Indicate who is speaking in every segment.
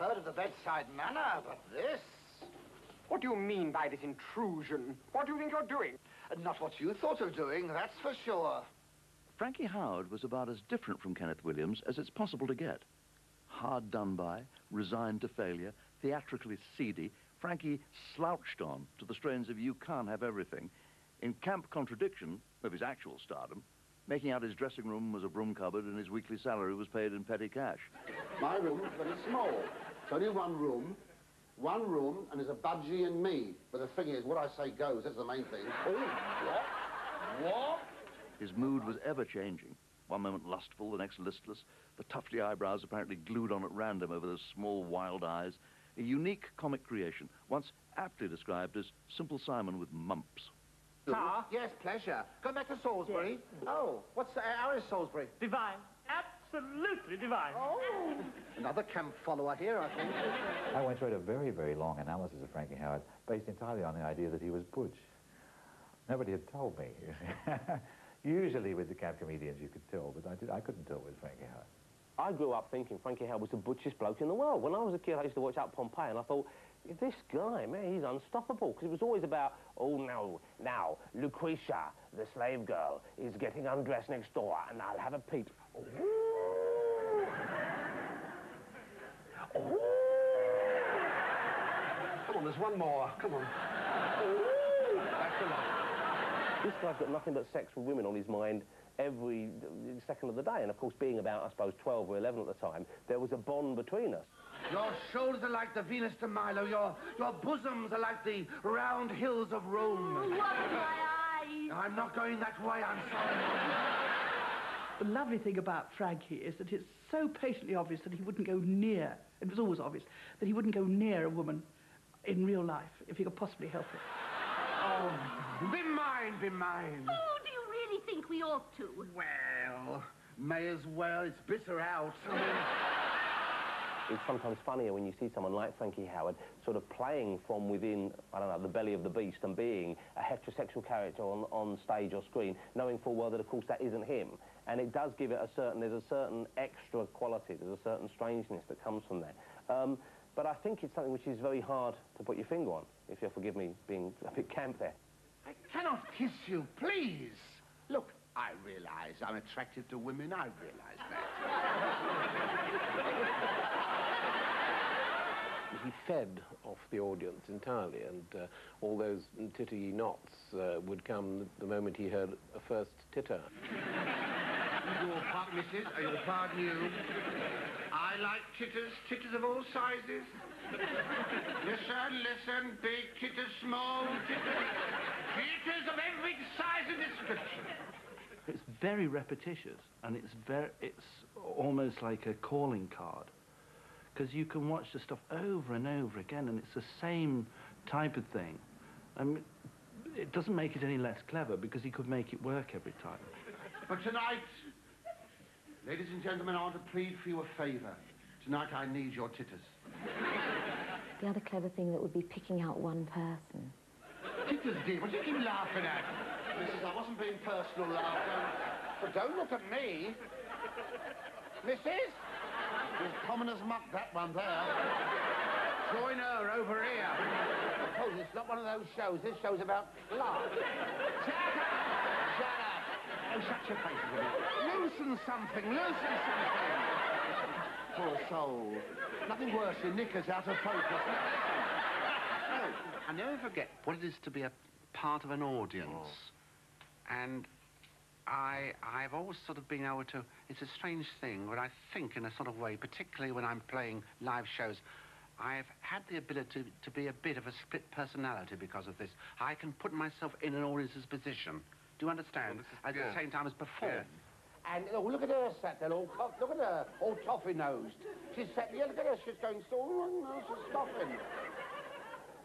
Speaker 1: heard of the bedside manner, but this...
Speaker 2: What do you mean by this intrusion? What do you think you're doing?
Speaker 1: Not what you thought of doing, that's for sure.
Speaker 3: Frankie Howerd was about as different from Kenneth Williams as it's possible to get. Hard done by, resigned to failure, theatrically seedy, Frankie slouched on to the strains of You Can't Have Everything, in camp contradiction of his actual stardom, making out his dressing room was a broom cupboard and his weekly salary was paid in petty cash.
Speaker 4: My room room's very small. It's only one room, one room, and there's a budgie and me. But the thing is, what I say goes, that's the main thing.
Speaker 1: What? What?
Speaker 3: His mood was ever changing. One moment lustful, the next listless, the tufty eyebrows apparently glued on at random over those small, wild eyes. A unique comic creation, once aptly described as Simple Simon with mumps.
Speaker 1: Ah, yes, pleasure. Go back to Salisbury.
Speaker 5: Yes.
Speaker 1: Oh, what's uh, how is Salisbury?
Speaker 5: Divine. Absolutely divine.
Speaker 1: Oh, another camp follower here, I think.
Speaker 6: I went through a very, very long analysis of Frankie Howerd, based entirely on the idea that he was butch. Nobody had told me. Usually with the camp comedians you could tell, but I, did, I couldn't tell with Frankie Howerd.
Speaker 7: I grew up thinking Frankie Howerd was the butchest bloke in the world. When I was a kid, I used to watch Up Pompeii, and I thought, this guy, man, he's unstoppable. Because it was always about, oh, no, now, Lucretia, the slave girl, is getting undressed next door, and I'll have a peep. Ooh. Ooh.
Speaker 4: Come on, there's one more. Come on.
Speaker 7: That's a. This guy's got nothing but sex with women on his mind every second of the day. And, of course, being about, I suppose, 12 or 11 at the time, there was a bond between us.
Speaker 1: Your shoulders are like the Venus de Milo. Your, your bosoms are like the round hills of Rome.
Speaker 8: Oh, what my eyes?
Speaker 1: I'm not going that way, I'm sorry.
Speaker 9: The lovely thing about Frankie is that it's so patently obvious that he wouldn't go near, it was always obvious, that he wouldn't go near a woman in real life if he could possibly help it.
Speaker 1: Oh, be mine, be mine.
Speaker 8: Oh, do you really think we ought to?
Speaker 1: Well, may as well. It's bitter out.
Speaker 7: It's sometimes funnier when you see someone like Frankie Howerd sort of playing from within, I don't know, the belly of the beast and being a heterosexual character on, on stage or screen, knowing full well that, of course, that isn't him. And it does give it a certain, there's a certain extra quality, there's a certain strangeness that comes from that. Um, but I think it's something which is very hard to put your finger on, if you'll forgive me being a bit camp there.
Speaker 1: I cannot kiss you, please. Look, I realize I'm attracted to women. I realize that.
Speaker 10: he fed off the audience entirely, and uh, all those titty knots uh, would come the moment he heard a first titter.
Speaker 1: Your pardon, missus, uh, your pardon you. I like titters, titters of all sizes. listen, listen, big titters, small titters, titters of every size and description.
Speaker 11: It's very repetitious, and it's very, it's almost like a calling card. Because you can watch the stuff over and over again, and it's the same type of thing. I mean, it doesn't make it any less clever, because he could make it work every time.
Speaker 1: But tonight, ladies and gentlemen, I want to plead for you a favour. Tonight I need your titters.
Speaker 12: The other clever thing that would be picking out one person.
Speaker 1: Titters, dear, what do you keep laughing at? Mrs., I wasn't being personal. Don't, but don't look at me. Mrs.? As common as muck, that one there. Join her over here. I told you, it's not one of those shows. This show's about love. Shut up! Shut up! Oh, shut your face, will you? Loosen something, loosen something. Poor soul. Nothing worse than knickers out of focus.
Speaker 13: Oh, I never forget what it is to be a part of an audience. Oh. And I, I've always sort of been able to, it's a strange thing, but I think in a sort of way, particularly when I'm playing live shows, I've had the ability to be a bit of a split personality because of this. I can put myself in an audience's position. Do you understand? At the same time as perform.
Speaker 1: And oh, look at her sat there, all co- look at her, all toffee-nosed. She's sat there, look at her, she's going so, oh, no, she's stopping.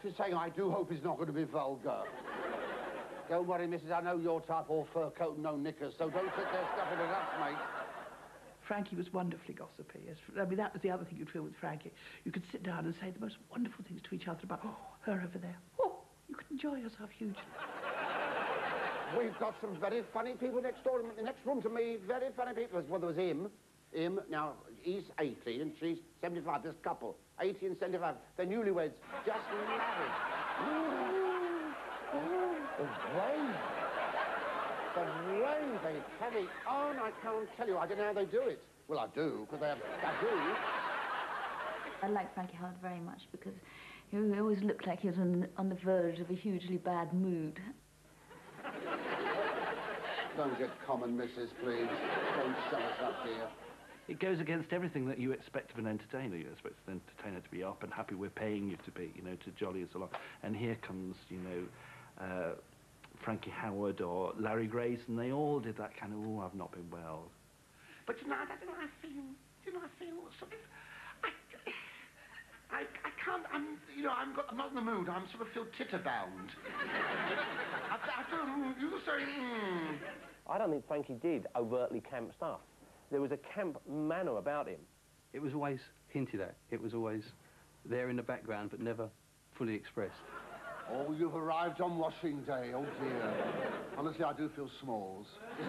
Speaker 1: She's saying, I do hope he's not going to be vulgar. don't worry, missus, I know your type, all fur coat and no knickers, so don't sit there stuffing it up, mate.
Speaker 9: Frankie was wonderfully gossipy. I mean, that was the other thing you'd feel with Frankie. You could sit down and say the most wonderful things to each other about, oh, her over there. Oh, you could enjoy yourself hugely.
Speaker 1: We've got some very funny people next door, in the next room to me, very funny people. Well, there was him. him, now, he's 80 and she's 75, this couple. 80 and 75. They're newlyweds, just married. the way, the way they carry on, I can't tell you. I don't know how they do it. Well, I do, because they have, I do.
Speaker 12: I like Frankie Howerd very much because he always looked like he was on, on the verge of a hugely bad mood.
Speaker 1: Don't get common, Mrs., please. Don't shut us up here.
Speaker 11: It goes against everything that you expect of an entertainer. You expect an entertainer to be up and happy we're paying you to be, you know, to jolly us along. And here comes, you know, uh, Frankie Howerd or Larry Grace, and they all did that kind of, oh, I've not been well.
Speaker 14: But you know, I don't know, I feel, you know, I feel sort of, I, I, I can't, I'm, you know, I'm, got, I'm not in the mood, I'm sort of feel titter-bound. I, I don't, you say, hmm.
Speaker 7: I don't think Frankie did overtly camp stuff. There was a camp manner about him.
Speaker 15: It was always hinted at. It was always there in the background, but never fully expressed.
Speaker 1: Oh, you've arrived on washing day. Oh, dear. Honestly, I do feel smalls.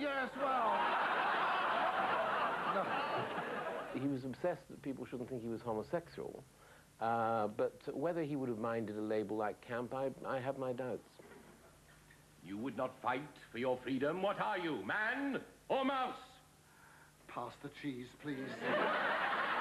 Speaker 14: yes, well.
Speaker 10: No. He was obsessed that people shouldn't think he was homosexual. Uh, but whether he would have minded a label like camp, I, I have my doubts.
Speaker 16: You would not fight for your freedom. What are you, man or mouse?
Speaker 14: Pass the cheese, please.